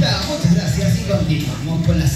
Está, muchas gracias y continuamos con la